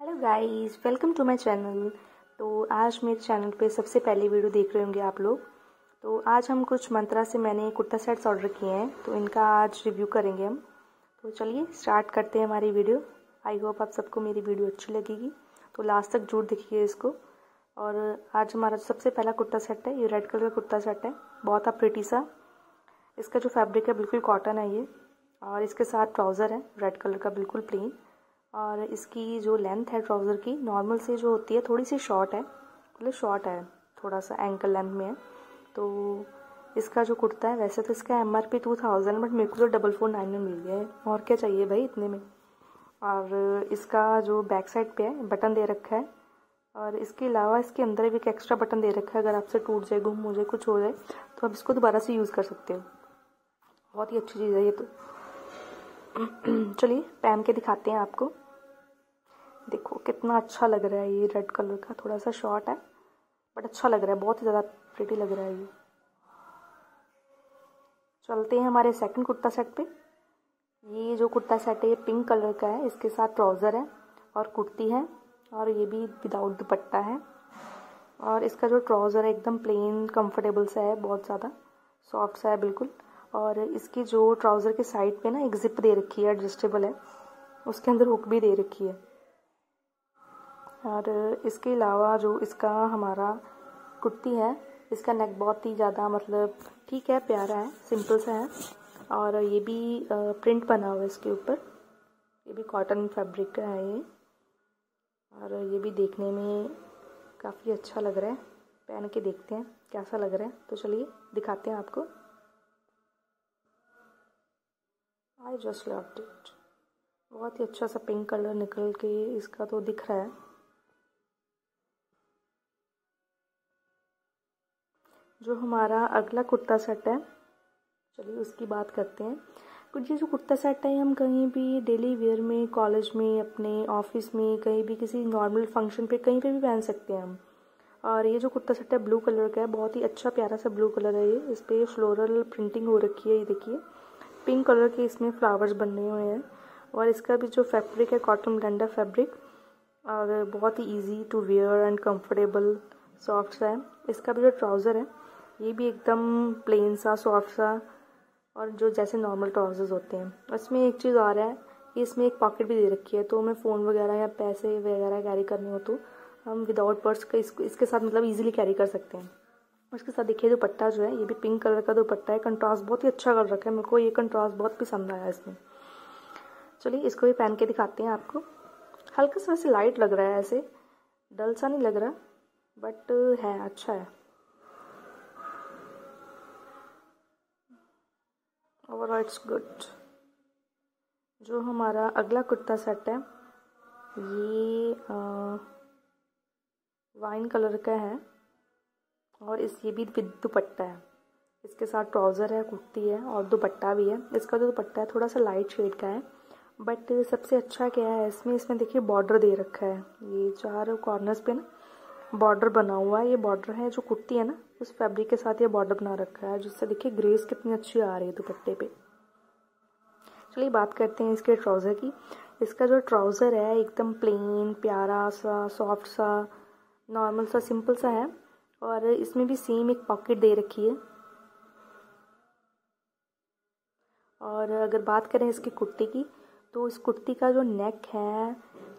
Hello guys welcome to my channel तो आज मेरे चैनल पे सबसे पहली वीडियो देख रहे होंगे आप लोग। तो आज हम कुछ मंत्रा से मैंने कुर्ता सेट्स ऑर्डर किए हैं। तो इनका आज रिव्यू करेंगे हम। तो चलिए स्टार्ट करते हैं हमारी वीडियो आई होप आप सबको मेरी वीडियो अच्छी लगेगी। तो लास्ट तक ज़रूर देखिए इसको। और आज हमारा सबसे पहला कुर्ता सेट है, ये रेड कलर का कुर्ता सेट है। बहुत आप प्रिटी सा। इसका जो फैब्रिक है, बिल्कुल कॉटन है ये। और इसके साथ ट्राउज़र है रेड कलर का बिल्कुल प्लेन और इसकी जो लेंथ है ट्राउज़र की नॉर्मल से जो होती है, थोड़ी सी शॉर्ट है मतलब शॉर्ट है, थोड़ा सा एंकल लेंथ में है। तो इसका जो कुर्ता है, वैसे तो इसका M R P two thousand but मेरे को तो डबल फोर नाइन में मिल गया है। और क्या चाहिए भाई इतने में? और इसका जो बैक साइड पे है बटन दे रखा है। और इसके अलावा इसके अंदर भी एक एक्स्ट्रा बटन दे रखा है, अगर आपसे टूट जाए, गुम हो जाए, कुछ हो जाए तो आप इसको दोबारा से यूज़ कर सकते हो। बहुत ही अच्छी चीज़ है ये तो। चलिए, पहन के दिखाते हैं आपको। देखो, कितना अच्छा लग रहा है ये रेड कलर का। थोड़ा सा शॉर्ट है बट अच्छा लग रहा है, बहुत ही ज़्यादा प्रिटी लग रहा है ये। चलते हैं हमारे सेकंड कुर्ता सेट पे। ये जो कुर्ता सेट है, ये पिंक कलर का है, इसके साथ ट्राउज़र है और कुर्ती है और ये भी विदाउट दुपट्टा है। और इसका जो ट्राउज़र है, एकदम प्लेन कंफर्टेबल सा है, बहुत ज़्यादा सॉफ्ट सा है, बिल्कुल। और इसकी जो ट्राउज़र के साइड पे ना एक जिप दे रखी है, एडजस्टेबल है। उसके अंदर हुक भी दे रखी है। और इसके अलावा जो इसका हमारा कुर्ती है, इसका नेक बहुत ही ज़्यादा मतलब ठीक है, प्यारा है सिंपल सा है। और ये भी प्रिंट बना हुआ है इसके ऊपर। ये भी कॉटन फैब्रिक का है ये। और ये भी देखने में काफ़ी अच्छा लग रहा है। पहन के देखते हैं, कैसा लग रहा है? तो चलिए दिखाते हैं आपको। आई जस्ट लव इट बहुत ही अच्छा सा पिंक कलर निकल के इसका तो दिख रहा है। जो हमारा अगला कुर्ता सेट है, चलिए उसकी बात करते हैं। कुछ ये जो कुर्ता सेट है, हम कहीं भी डेली वेयर में कॉलेज में, अपने ऑफ़िस में, कहीं भी किसी नॉर्मल फ़ंक्शन पे, कहीं पे भी पहन सकते हैं हम। और ये जो कुर्ता सेट है ब्लू कलर का है, बहुत ही अच्छा प्यारा सा ब्लू कलर है ये। इस पर फ्लोरल प्रिंटिंग हो रखी है, ये देखिए। पिंक कलर के इसमें फ्लावर्स बने हुए हैं और इसका भी जो फैब्रिक है, कॉटन ब्लेंडर फैब्रिक, और बहुत ही easy to wear and comfortable soft सा है। इसका भी जो ट्राउज़र है, ये भी एकदम प्लेन सा सॉफ्ट सा, और जो जैसे नॉर्मल ट्राउजर्स होते हैं। इसमें एक चीज़ आ रहा है, कि इसमें एक पॉकेट भी दे रखी है तो हमें फ़ोन वगैरह या पैसे वगैरह कैरी करने हो तो हम विदाउट पर्स इसके साथ मतलब इजीली कैरी कर सकते हैं। उसके साथ देखिए दुपट्टा जो है, ये भी पिंक कलर का दुपट्टा है। कंट्रास्ट बहुत ही अच्छा कर रखा है। मेरे को ये कंट्रास्ट बहुत पसंद आया इसमें। चलिए इसको भी पहन के दिखाते हैं आपको। हल्का सा वैसे लाइट लग रहा है ऐसे। डल सा नहीं लग रहा बट है अच्छा है। ओवरऑल इट्स गुड जो हमारा अगला कुर्ता सेट है, ये वाइन कलर का है। और इस, ये भी विद दुपट्टा है। इसके साथ ट्राउज़र है, कुर्ती है और दुपट्टा भी है। इसका जो दुपट्टा है थोड़ा सा लाइट शेड का है। बट सबसे अच्छा क्या है, इसमें इसमें देखिए बॉर्डर दे रखा है। ये चार कॉर्नर्स पे ना बॉर्डर बना हुआ है। ये बॉर्डर है, जो कुर्ती है ना, उस फैब्रिक के साथ ये बॉर्डर बना रखा है, जिससे देखिए ग्रेस कितनी अच्छी आ रही है दुपट्टे पे। चलिए बात करते हैं इसके ट्राउज़र की। इसका जो ट्राउज़र है, एकदम प्लेन प्यारा सा सॉफ्ट सा नॉर्मल सा सिंपल सा है। और इसमें भी सेम एक पॉकेट दे रखी है। और अगर बात करें इसकी कुर्ती की तो इस कुर्ती का जो नेक है,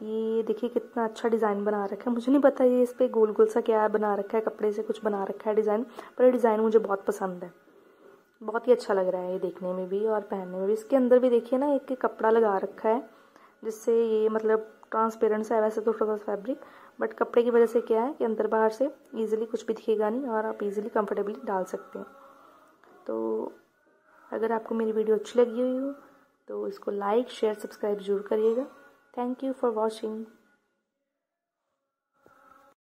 ये देखिए कितना अच्छा डिज़ाइन बना रखा है। मुझे नहीं पता ये इस पर गोल गोल सा क्या बना रखा है, कपड़े से कुछ बना रखा है डिज़ाइन पर ये डिज़ाइन मुझे बहुत पसंद है। बहुत ही अच्छा लग रहा है ये देखने में भी और पहनने में भी। इसके अंदर भी देखिए ना, एक कपड़ा लगा रखा है, जिससे ये मतलब ट्रांसपेरेंट सा है, वैसे तो थोड़ा सा फैब्रिक बट कपड़े की वजह से क्या है कि अंदर बाहर से ईजिली कुछ भी दिखेगा नहीं और आप ईजिली कम्फर्टेबली डाल सकते हैं। तो अगर आपको मेरी वीडियो अच्छी लगी हुई हो तो इसको लाइक शेयर सब्सक्राइब ज़रूर करिएगा। Thank you for watching